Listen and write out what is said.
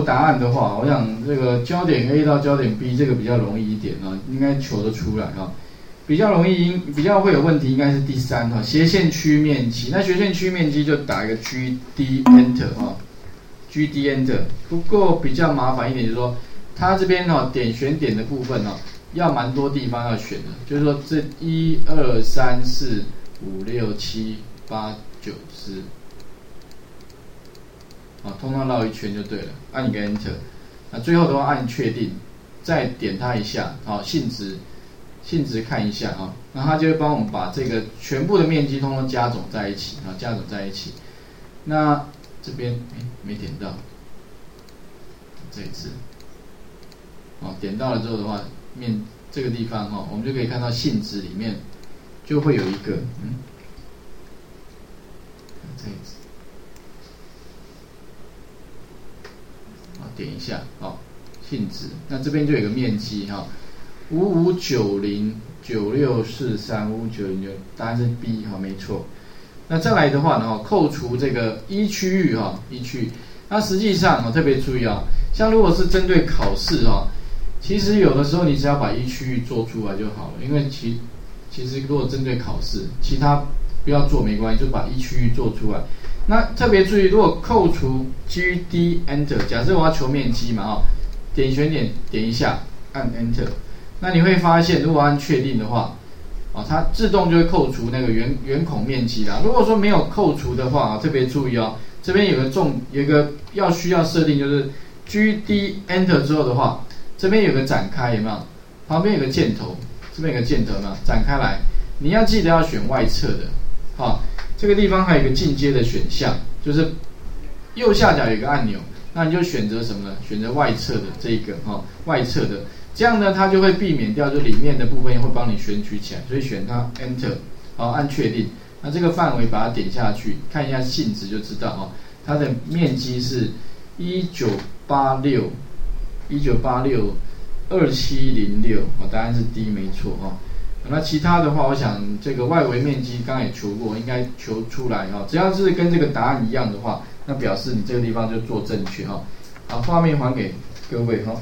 答案的话，我想这个焦点 A 到焦点 B 这个比较容易一点啊，应该求得出来啊。比较容易应比较会有问题，应该是第三哈，斜线区面积。那斜线区面积就打一个 G D Enter 哈，G D Enter。不过比较麻烦一点，就是说它这边哈点选点的部分哦，要蛮多地方要选的，就是说这一二三四五六七八九十，啊，通通绕一圈就对了，按一个 Enter。那最后的话按确定，再点它一下，好，性质。性质看一下啊，那它就会帮我们把这个全部的面积通通加总在一起啊，加总在一起。那这边哎没点到，这一次，哦点到了之后的话，面这个地方哈，我们就可以看到性质里面就会有一个嗯，这一次，啊点一下哦，性质，那这边就有个面积哈。五五九零九六四三五九零九，答案是 B 哈，没错。那再来的话呢，扣除这个一区域哈，一区域。那实际上啊，特别注意啊，像如果是针对考试哈，其实有的时候你只要把一区域做出来就好了，因为其其实如果针对考试，其他不要做没关系，就把一区域做出来。那特别注意，如果扣除 G D Enter，假设我要求面积嘛哈，点选点点一下，按 Enter。那你会发现，如果按确定的话，啊，它自动就会扣除那个圆圆孔面积啦。如果说没有扣除的话，啊，特别注意哦，这边有个重，有一个要需要设定，就是 G D Enter 之后的话，这边有个展开，有没有？旁边有个箭头，这边有个箭头嘛，展开来，你要记得要选外侧的，好，这个地方还有一个进阶的选项，就是右下角有一个按钮，那你就选择什么呢？选择外侧的这个哈，外侧的。这样呢，它就会避免掉，就里面的部分会帮你选取起来，所以选它 Enter，好按确定。那这个范围把它点下去，看一下性质就知道哦。它的面积是一九八六一九八六二七零六，哦，答案是 D 没错哦。那其他的话，我想这个外围面积刚刚也求过，应该求出来哈。只要是跟这个答案一样的话，那表示你这个地方就做正确哈。好，画面还给各位哈。